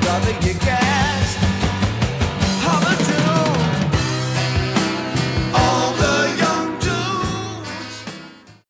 brother, you can.